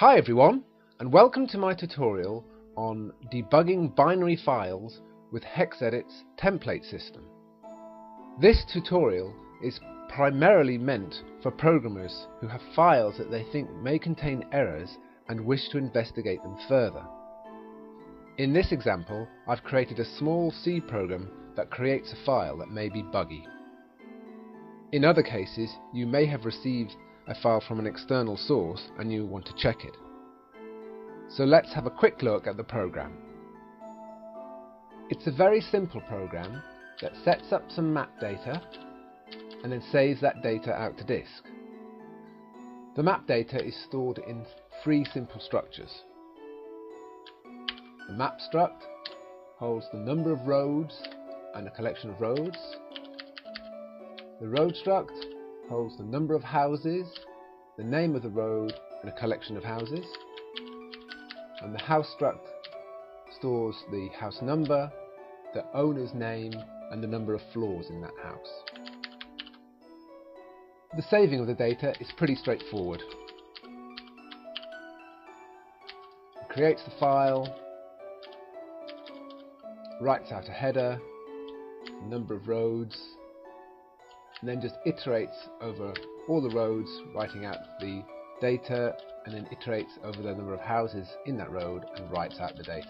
Hi everyone, and welcome to my tutorial on debugging binary files with HexEdit's template system. This tutorial is primarily meant for programmers who have files that they think may contain errors and wish to investigate them further. In this example, I've created a small C program that creates a file that may be buggy. In other cases, you may have received a file from an external source and you want to check it. So let's have a quick look at the program. It's a very simple program that sets up some map data and then saves that data out to disk. The map data is stored in three simple structures. The map struct holds the number of roads and a collection of roads. The road struct holds the number of houses, the name of the road and a collection of houses. And the house struct stores the house number, the owner's name and the number of floors in that house. The saving of the data is pretty straightforward. It creates the file, writes out a header, number of roads, and then just iterates over all the roads, writing out the data, and then iterates over the number of houses in that road and writes out the data.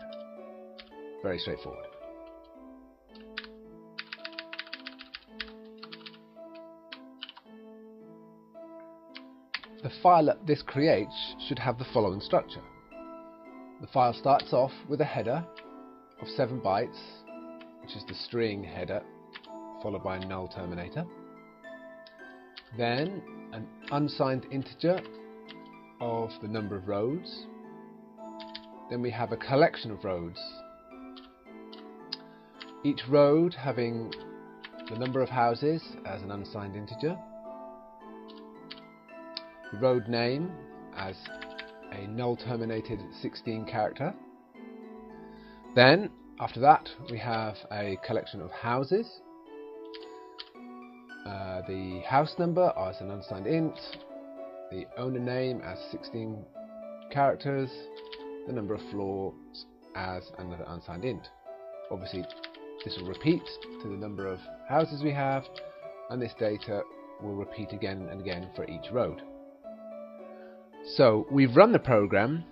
Very straightforward. The file that this creates should have the following structure. The file starts off with a header of 7 bytes, which is the string header, followed by a null terminator. Then an unsigned integer of the number of roads. Then we have a collection of roads. Each road having the number of houses as an unsigned integer. The road name as a null terminated 16 character. Then, after that, we have a collection of houses uh, the house number as an unsigned int, the owner name as 16 characters, the number of floors as another unsigned int. Obviously this will repeat to the number of houses we have and this data will repeat again and again for each road. So we've run the program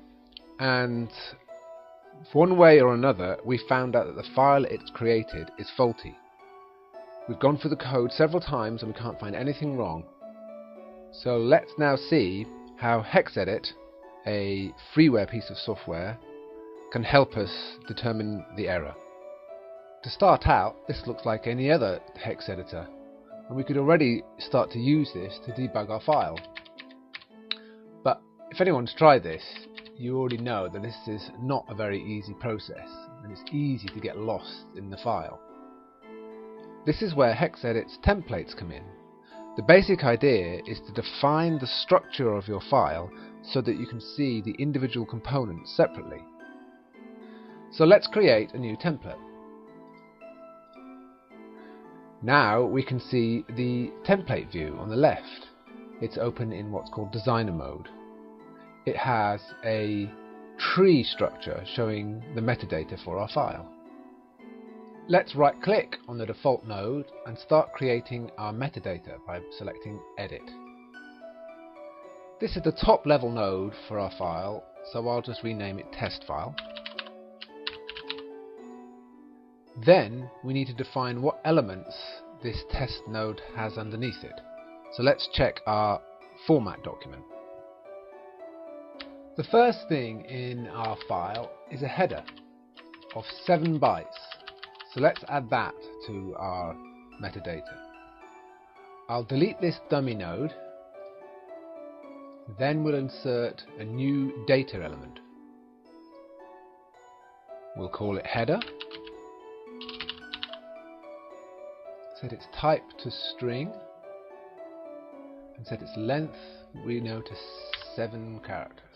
and one way or another we found out that the file it's created is faulty. We've gone through the code several times and we can't find anything wrong. So let's now see how HexEdit, a freeware piece of software, can help us determine the error. To start out, this looks like any other hex editor, and we could already start to use this to debug our file. But if anyone's tried this, you already know that this is not a very easy process, and it's easy to get lost in the file. This is where HexEdit's templates come in. The basic idea is to define the structure of your file so that you can see the individual components separately. So let's create a new template. Now we can see the template view on the left. It's open in what's called designer mode. It has a tree structure showing the metadata for our file. Let's right click on the default node and start creating our metadata by selecting edit. This is the top level node for our file so I'll just rename it test file. Then we need to define what elements this test node has underneath it. So let's check our format document. The first thing in our file is a header of 7 bytes so let's add that to our metadata. I'll delete this dummy node, then we'll insert a new data element. We'll call it header, set its type to string, and set its length, we know, to 7 characters.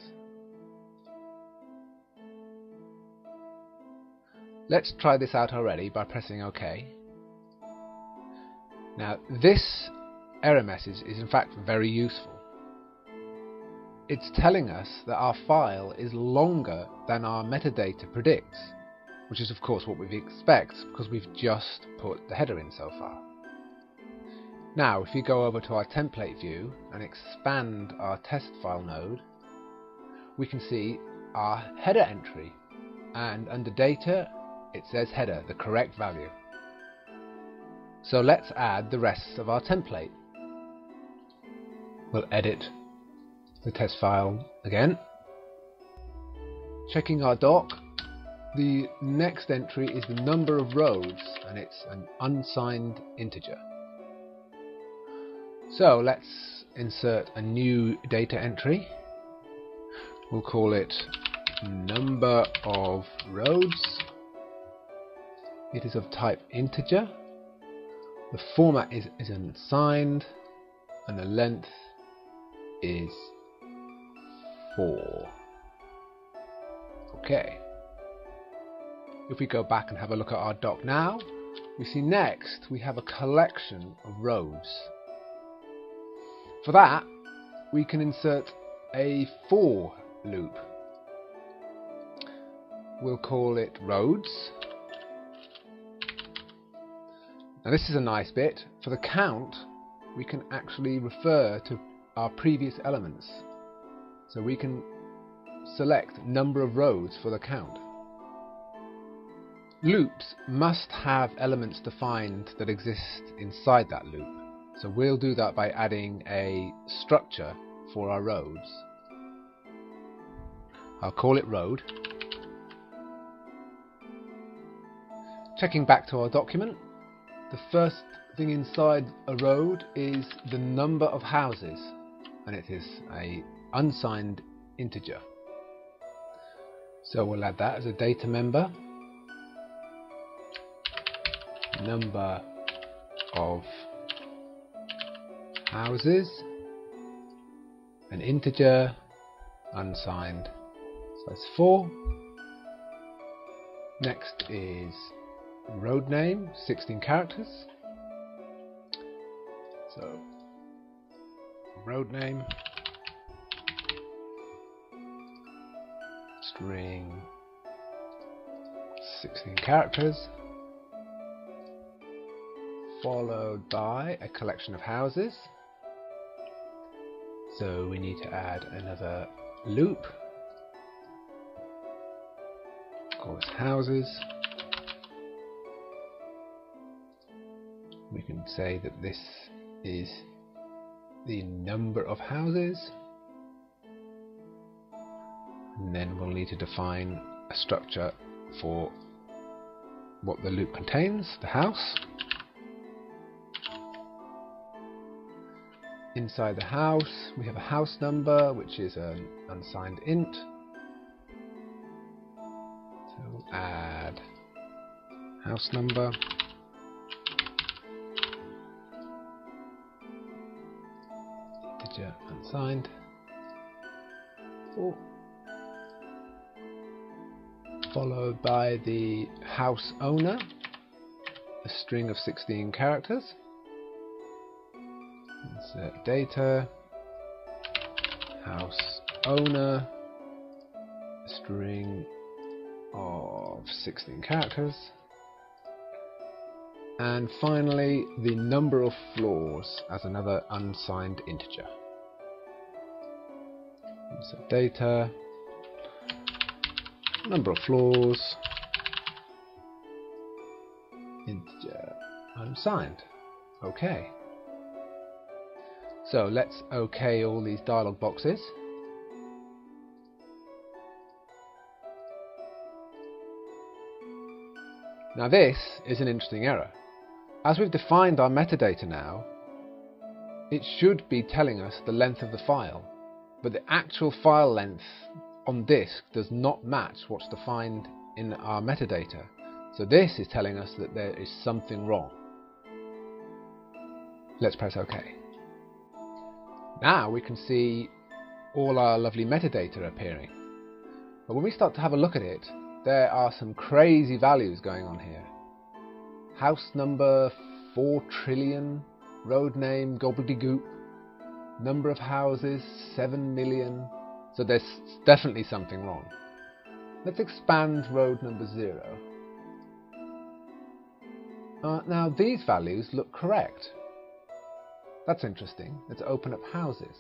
Let's try this out already by pressing OK. Now this error message is in fact very useful. it's telling us that our file is longer than our metadata predicts, which is of course what we expect because we've just put the header in so far. Now if we go over to our template view and expand our test file node, we can see our header entry and under data it says header, the correct value. So let's add the rest of our template. We'll edit the test file again. Checking our doc, the next entry is the number of rows and it's an unsigned integer. So let's insert a new data entry. We'll call it number of roads. It is of type integer. The format is, is unsigned and the length is 4. Okay. If we go back and have a look at our doc now, we see next we have a collection of rows. For that, we can insert a for loop. We'll call it roads. Now this is a nice bit. For the count, we can actually refer to our previous elements. So we can select number of rows for the count. Loops must have elements defined that exist inside that loop. So we'll do that by adding a structure for our roads. I'll call it road. Checking back to our document, the first thing inside a road is the number of houses and it is a unsigned integer. So we'll add that as a data member. Number of houses, an integer, unsigned, so that's 4. Next is road name, 16 characters. So, road name, string, 16 characters, followed by a collection of houses. So we need to add another loop, of course houses. We can say that this is the number of houses and then we'll need to define a structure for what the loop contains, the house. Inside the house we have a house number which is an unsigned int. So we'll add house number unsigned. Four. Followed by the house owner, a string of 16 characters. Insert data, house owner, string of 16 characters. And finally, the number of floors as another unsigned integer. So data, number of floors, integer, unsigned. Okay. So let's OK all these dialog boxes. Now this is an interesting error. As we've defined our metadata now, it should be telling us the length of the file but the actual file length on disk does not match what's defined in our metadata. So this is telling us that there is something wrong. Let's press OK. Now we can see all our lovely metadata appearing. But when we start to have a look at it, there are some crazy values going on here. House number 4 trillion, road name gobbledygook, Number of houses 7 million, So there's definitely something wrong. Let's expand road number 0. Uh, now these values look correct. That's interesting. Let's open up houses.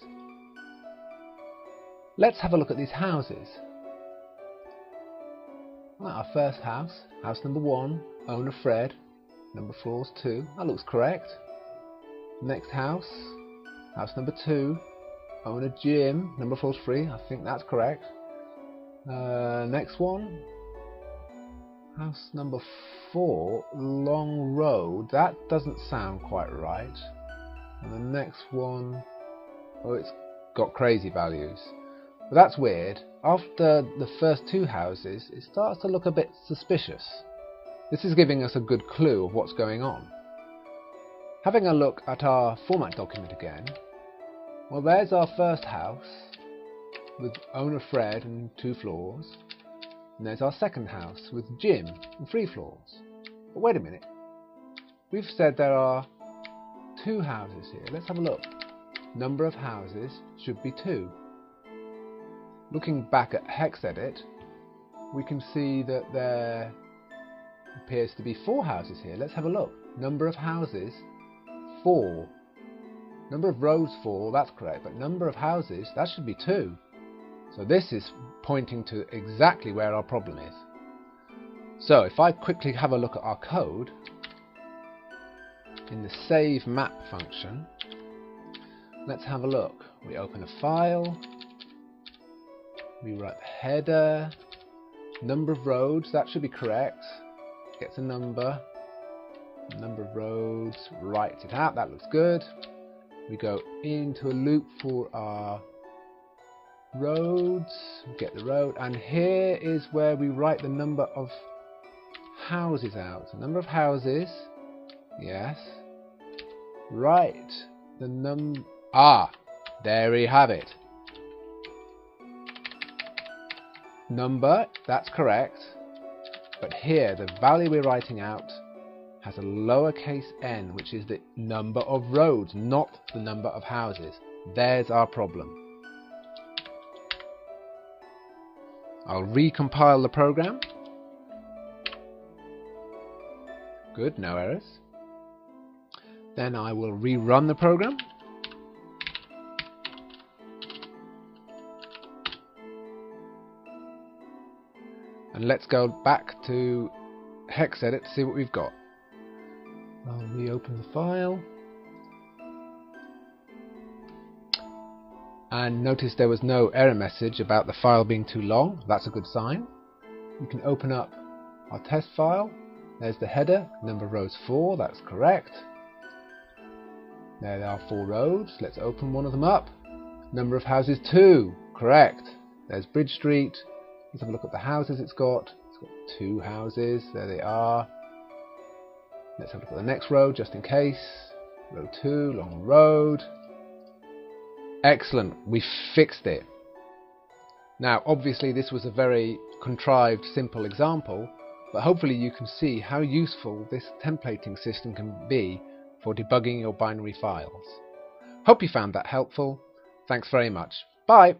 Let's have a look at these houses. Well, our first house, house number 1, owner Fred, number floors 2. That looks correct. Next house, house number 2, owner Jim, number four's free. I think that's correct. Uh, next one, house number 4, Long Road. That doesn't sound quite right. And the next one, oh, it's got crazy values. But that's weird. After the first two houses, it starts to look a bit suspicious. This is giving us a good clue of what's going on. Having a look at our format document again, well there's our first house with owner Fred and two floors, and there's our second house with Jim and three floors. But wait a minute, we've said there are two houses here. Let's have a look. Number of houses should be two. Looking back at HexEdit, we can see that there appears to be four houses here. Let's have a look. Number of houses, four. Number of roads, four, that's correct, but number of houses, that should be two. So this is pointing to exactly where our problem is. So if I quickly have a look at our code, in the save map function, let's have a look. We open a file, we write the header, number of roads, that should be correct, gets a number, number of roads, write it out, that looks good. We go into a loop for our roads, get the road, and here is where we write the number of houses out. The number of houses, yes. Write the num. Ah, there we have it. number, that's correct. But here, the value we're writing out has a lowercase n, which is the number of roads, not the number of houses. There's our problem. I'll recompile the program. Good, no errors. Then I will rerun the program. and let's go back to HexEdit to see what we've got. I'll reopen the file. And notice there was no error message about the file being too long. That's a good sign. You can open up our test file. There's the header number rows 4 that's correct. There are four roads. Let's open one of them up. Number of houses 2 correct. There's Bridge Street. Let's have a look at the houses it's got. It's got two houses. There they are. Let's have a look at the next road just in case. Row 2, long road. Excellent. We fixed it. Now, obviously, this was a very contrived, simple example, but hopefully you can see how useful this templating system can be for debugging your binary files. Hope you found that helpful. Thanks very much. Bye!